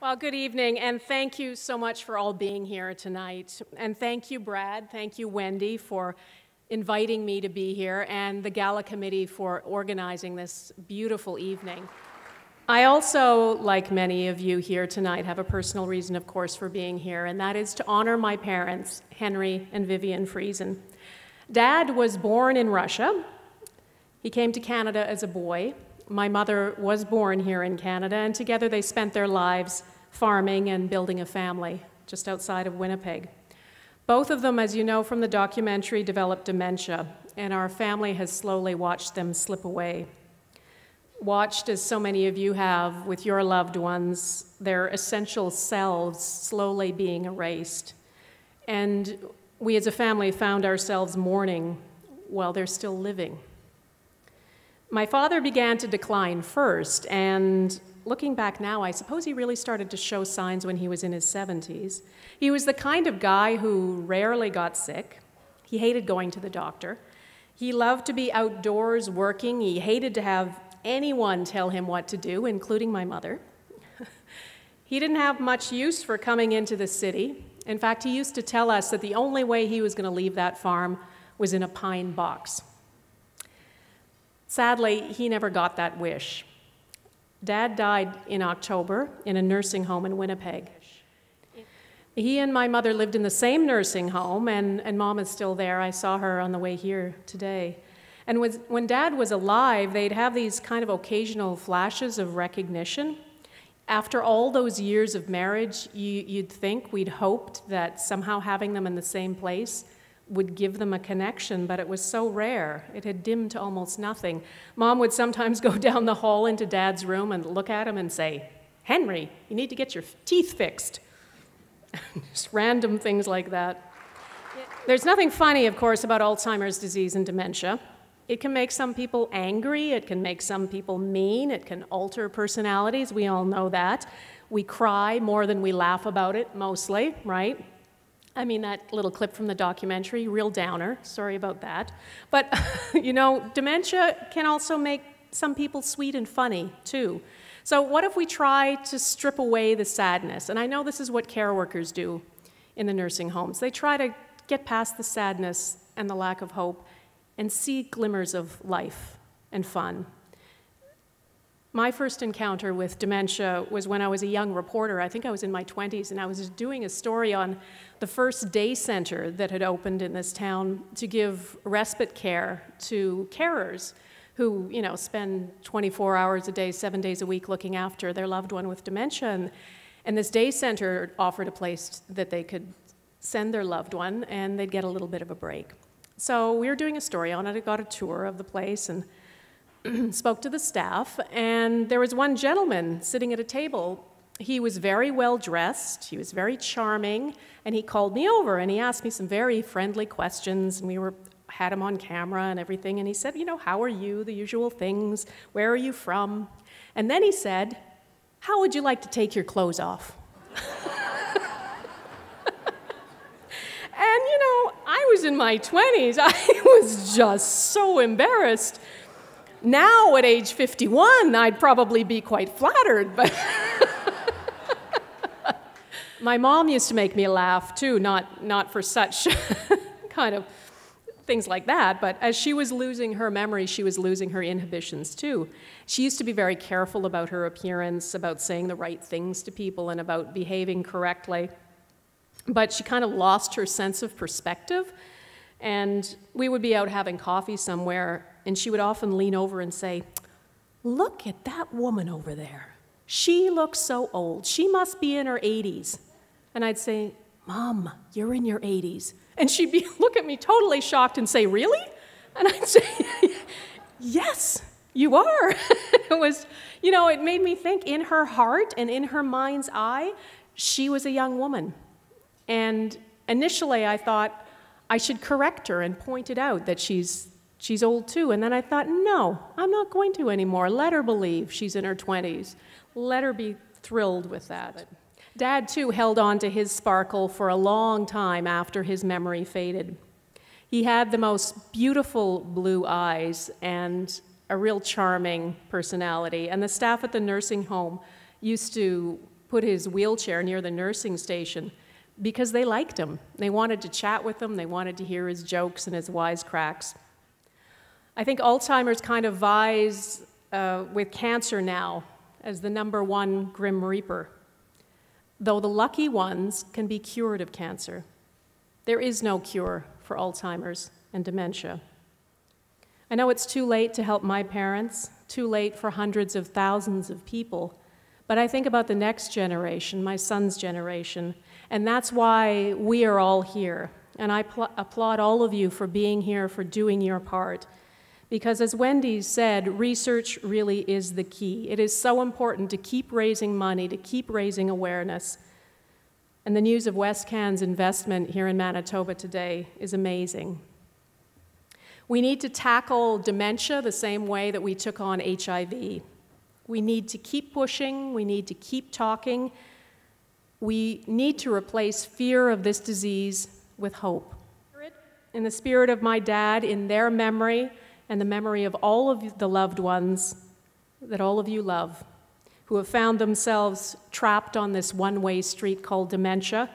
Well, good evening, and thank you so much for all being here tonight. And thank you, Brad, thank you, Wendy, for inviting me to be here, and the Gala Committee for organizing this beautiful evening. I also, like many of you here tonight, have a personal reason, of course, for being here, and that is to honor my parents, Henry and Vivian Friesen. Dad was born in Russia. He came to Canada as a boy. My mother was born here in Canada, and together they spent their lives farming and building a family just outside of Winnipeg. Both of them, as you know from the documentary, developed dementia, and our family has slowly watched them slip away watched, as so many of you have with your loved ones, their essential selves slowly being erased. And we as a family found ourselves mourning while they're still living. My father began to decline first, and looking back now, I suppose he really started to show signs when he was in his 70s. He was the kind of guy who rarely got sick. He hated going to the doctor. He loved to be outdoors working. He hated to have anyone tell him what to do, including my mother. he didn't have much use for coming into the city. In fact, he used to tell us that the only way he was going to leave that farm was in a pine box. Sadly, he never got that wish. Dad died in October in a nursing home in Winnipeg. He and my mother lived in the same nursing home, and, and mom is still there. I saw her on the way here today. And when dad was alive, they'd have these kind of occasional flashes of recognition. After all those years of marriage, you, would think, we'd hoped that somehow having them in the same place would give them a connection, but it was so rare. It had dimmed to almost nothing. Mom would sometimes go down the hall into dad's room and look at him and say, Henry, you need to get your teeth fixed. Just random things like that. There's nothing funny, of course, about Alzheimer's disease and dementia. It can make some people angry, it can make some people mean, it can alter personalities, we all know that. We cry more than we laugh about it, mostly, right? I mean, that little clip from the documentary, real downer, sorry about that. But, you know, dementia can also make some people sweet and funny, too. So, what if we try to strip away the sadness? And I know this is what care workers do in the nursing homes. They try to get past the sadness and the lack of hope and see glimmers of life and fun. My first encounter with dementia was when I was a young reporter. I think I was in my 20s, and I was doing a story on the first day center that had opened in this town to give respite care to carers who, you know, spend 24 hours a day, seven days a week looking after their loved one with dementia. And, and this day center offered a place that they could send their loved one and they'd get a little bit of a break. So we were doing a story on it. I got a tour of the place and spoke to the staff. And there was one gentleman sitting at a table. He was very well dressed, he was very charming, and he called me over and he asked me some very friendly questions. And we were had him on camera and everything. And he said, You know, how are you? The usual things. Where are you from? And then he said, How would you like to take your clothes off? And you know, I was in my 20s. I was just so embarrassed. Now, at age 51, I'd probably be quite flattered, but. my mom used to make me laugh too, not, not for such kind of things like that, but as she was losing her memory, she was losing her inhibitions too. She used to be very careful about her appearance, about saying the right things to people, and about behaving correctly but she kind of lost her sense of perspective. And we would be out having coffee somewhere, and she would often lean over and say, Look at that woman over there. She looks so old. She must be in her 80s. And I'd say, Mom, you're in your 80s. And she'd be look at me totally shocked and say, Really? And I'd say, Yes, you are. it was, you know, it made me think in her heart and in her mind's eye, she was a young woman. And initially, I thought I should correct her and point it out that she's, she's old too. And then I thought, no, I'm not going to anymore. Let her believe she's in her 20s. Let her be thrilled with that. Dad, too, held on to his sparkle for a long time after his memory faded. He had the most beautiful blue eyes and a real charming personality. And the staff at the nursing home used to put his wheelchair near the nursing station because they liked him. They wanted to chat with him, they wanted to hear his jokes and his wisecracks. I think Alzheimer's kind of vies uh, with cancer now as the number one grim reaper, though the lucky ones can be cured of cancer. There is no cure for Alzheimer's and dementia. I know it's too late to help my parents, too late for hundreds of thousands of people, but I think about the next generation, my son's generation, and that's why we are all here. And I pl- applaud all of you for being here, for doing your part. Because as Wendy said, research really is the key. It is so important to keep raising money, to keep raising awareness. And the news of WestCan's investment here in Manitoba today is amazing. We need to tackle dementia the same way that we took on HIV. We need to keep pushing, we need to keep talking. We need to replace fear of this disease with hope. In the spirit of my dad, in their memory, and the memory of all of the loved ones that all of you love, who have found themselves trapped on this one way street called dementia.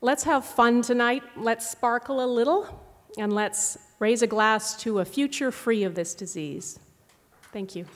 Let's have fun tonight. Let's sparkle a little, and let's raise a glass to a future free of this disease. Thank you.